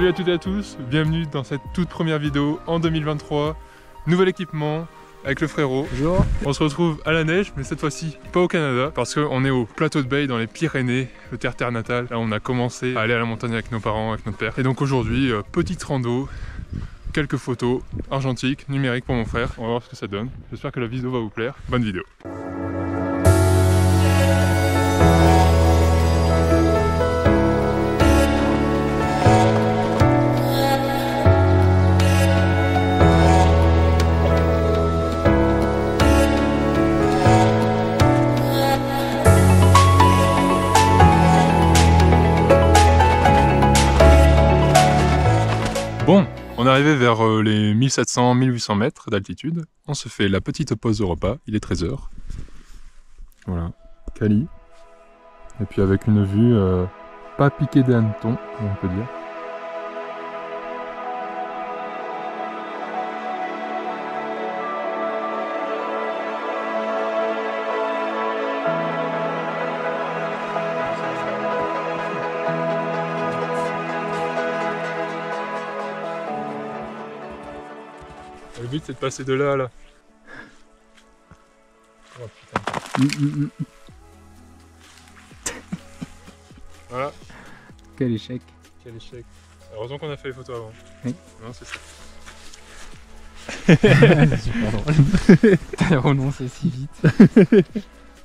Salut à toutes et à tous, bienvenue dans cette toute première vidéo en 2023. Nouvel équipement avec le frérot. Bonjour. On se retrouve à la neige, mais cette fois-ci pas au Canada, parce qu'on est au plateau de Bay dans les Pyrénées, le terre-terre natal. Là, on a commencé à aller à la montagne avec nos parents, avec notre père. Et donc aujourd'hui, euh, petite rando, quelques photos argentiques, numériques pour mon frère. On va voir ce que ça donne. J'espère que la vidéo va vous plaire. Bonne vidéo. Bon, on est arrivé vers euh, les 1700-1800 mètres d'altitude. On se fait la petite pause de repas. Il est 13h. Voilà, Cali. Et puis avec une vue euh, pas piquée des hannetons, on peut dire. But c'est de passer de là à là. Oh putain. Voilà, Quel échec. quel échec. Heureusement qu'on a fait les photos avant. Oui. Non, c'est ça. c'est super drôle. T'as renoncé si vite.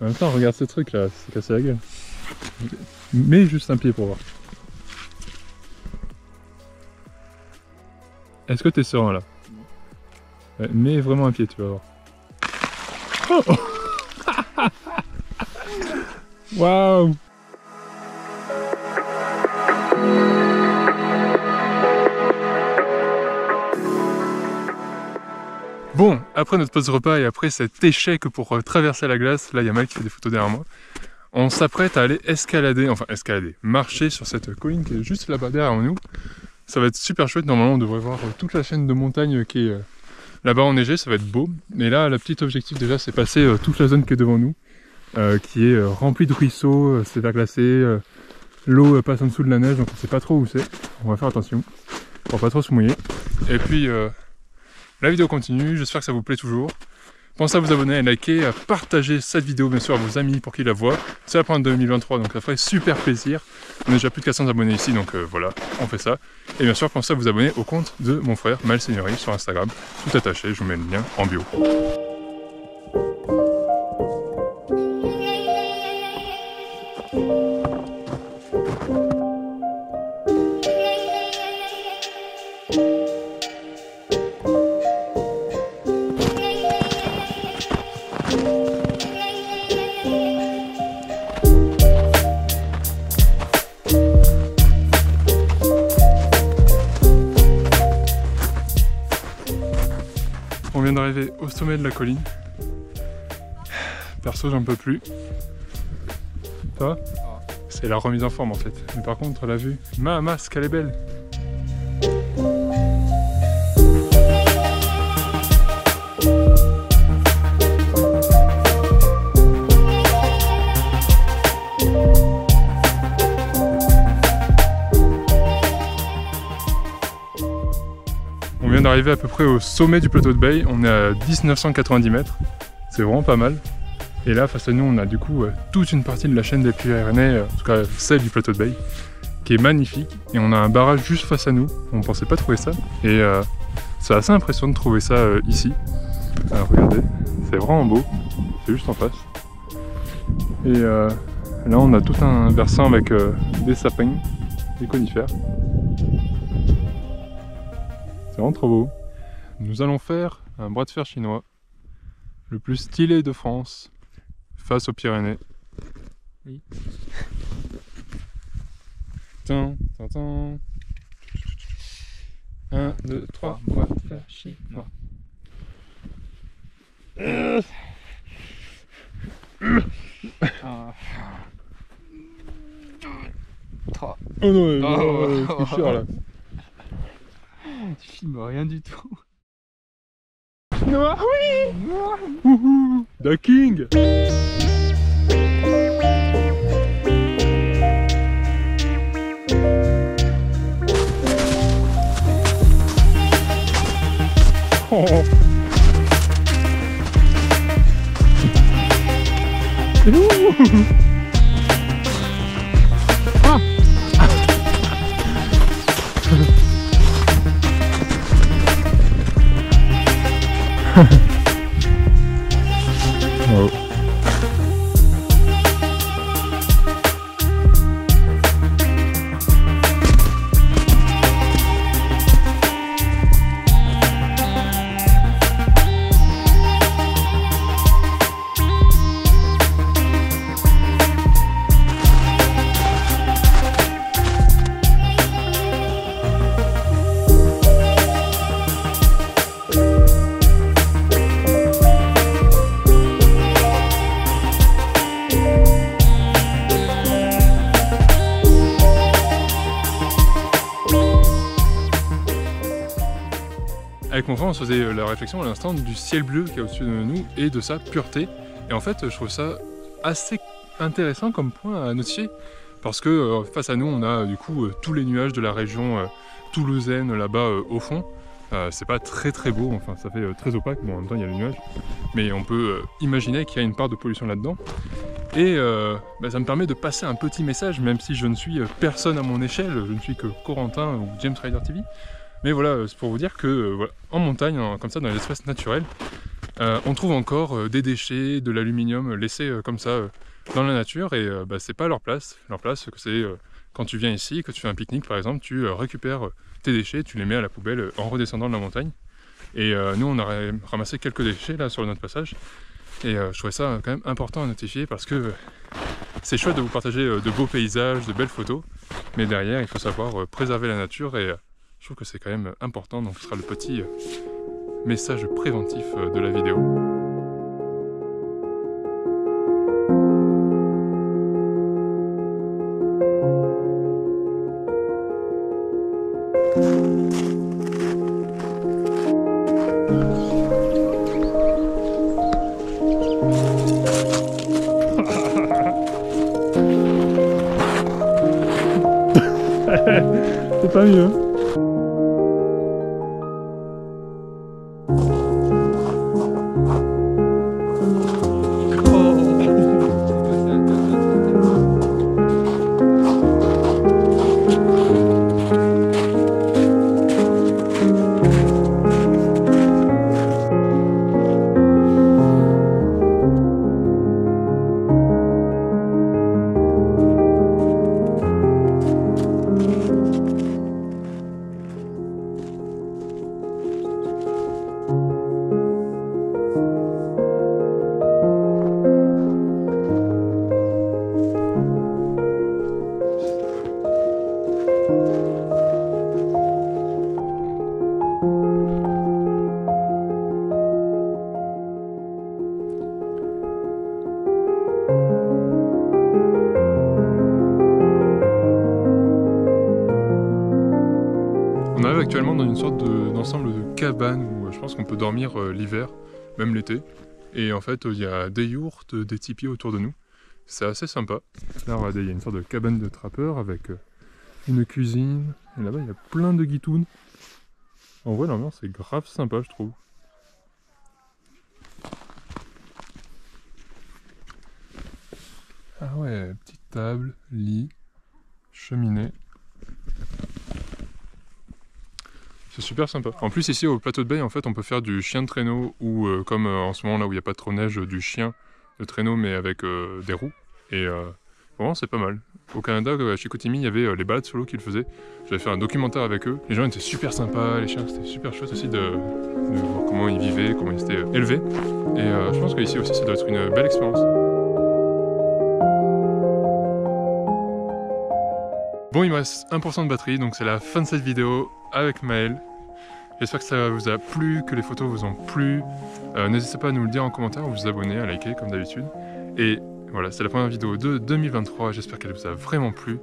En même temps, regarde ce truc là, c'est cassé la gueule. Mets juste un pied pour voir. Est-ce que t'es serein là? Ouais, Mets vraiment un pied, tu vas voir. Oh Waouh Bon, après notre pause repas et après cet échec pour euh, traverser la glace, là il y a Mal qui fait des photos derrière moi, on s'apprête à aller escalader, enfin escalader, marcher sur cette colline qui est juste là-bas derrière nous. Ça va être super chouette, normalement on devrait voir euh, toute la chaîne de montagnes qui est euh, là-bas enneigée, ça va être beau. Mais là, le petit objectif déjà c'est passer euh, toute la zone qui est devant nous, euh, qui est euh, remplie de ruisseaux, c'est verglacé, l'eau passe en dessous de la neige, donc on sait pas trop où c'est. On va faire attention pour pas trop se mouiller. Et puis... la vidéo continue, j'espère que ça vous plaît toujours. Pensez à vous abonner, à liker, à partager cette vidéo bien sûr à vos amis pour qu'ils la voient. C'est la première de 2023 donc ça ferait super plaisir. On a déjà plus de 400 abonnés ici donc euh, voilà, on fait ça. Et bien sûr pensez à vous abonner au compte de mon frère Mal Seigneurie sur Instagram. Tout attaché, je vous mets le lien en bio. D'arriver au sommet de la colline. Perso, j'en peux plus. Toi? C'est la remise en forme en fait. Mais par contre, la vue, ma masque, elle est belle. D'arriver à peu près au sommet du plateau de Bay. On est à 1990 mètres. C'est vraiment pas mal. Et là, face à nous, on a du coup euh, toute une partie de la chaîne des Pyrénées, euh, en tout cas celle du plateau de Bay, qui est magnifique. Et on a un barrage juste face à nous. On pensait pas trouver ça. Et euh, c'est assez impressionnant de trouver ça ici. Alors, regardez, c'est vraiment beau. C'est juste en face. Et là, on a tout un versant avec des sapins, des conifères. C'est vraiment trop beau. Nous allons faire un bras de fer chinois, le plus stylé de France, face aux Pyrénées. Oui. Tin, tin, tin. 1, 2, 3, bras de fer chinois. Ah. Trois. Oh non, Oh, oh, oh, c'est chiant, là tu filmes rien du tout. Noah, oui Noah. The King oh. Avec mon frère, on faisait la réflexion à l'instant du ciel bleu qui est au-dessus de nous et de sa pureté. Et en fait, je trouve ça assez intéressant comme point à notifier parce que euh, face à nous, on a du coup euh, tous les nuages de la région euh, toulousaine là-bas au fond. c'est pas très très beau, enfin ça fait très opaque, bon en même temps il y a les nuages, mais on peut imaginer qu'il y a une part de pollution là-dedans. Et bah, ça me permet de passer un petit message, même si je ne suis personne à mon échelle, je ne suis que Corentin ou James Rider TV, mais voilà, c'est pour vous dire que euh, en montagne, comme ça, dans les espaces naturels, euh, on trouve encore euh, des déchets, de l'aluminium laissés comme ça dans la nature et bah, c'est pas leur place. Leur place, c'est quand tu viens ici, que tu fais un pique-nique par exemple, tu récupères tes déchets, tu les mets à la poubelle en redescendant de la montagne. Et nous, on a ramassé quelques déchets là sur notre passage. Et je trouvais ça quand même important à notifier parce que c'est chouette de vous partager de beaux paysages, de belles photos. Mais derrière, il faut savoir préserver la nature et je trouve que c'est quand même important, donc ce sera le petit euh, message préventif euh, de la vidéo. c'est pas mieux. Dans une sorte d'ensemble de, cabanes où euh, je pense qu'on peut dormir euh, l'hiver, même l'été. Et en fait, il y a des yourtes, des tipis autour de nous. C'est assez sympa. Là, regardez, il y a une sorte de cabane de trappeur avec euh, une cuisine. Et là-bas, il y a plein de guitounes. En vrai, l'ambiance c'est grave sympa, je trouve. Ah ouais, petite table, lit, cheminée. C'est super sympa. En plus ici au plateau de Bay en fait on peut faire du chien de traîneau ou euh, comme euh, en ce moment là où il n'y a pas trop de neige du chien de traîneau mais avec euh, des roues. Et vraiment c'est pas mal. Au Canada à Chicoutimi il y avait les balades solo qu'ils faisaient. J'avais fait un documentaire avec eux. Les gens étaient super sympas, les chiens c'était super chouette aussi de, de, voir comment ils vivaient, comment ils étaient élevés. Et je pense qu'ici aussi ça doit être une belle expérience. Bon, il me reste 1% de batterie, donc c'est la fin de cette vidéo avec Maël. J'espère que ça vous a plu, que les photos vous ont plu. Euh, n'hésitez pas à nous le dire en commentaire, à vous abonner, à liker comme d'habitude. Et voilà, c'est la première vidéo de 2023, j'espère qu'elle vous a vraiment plu.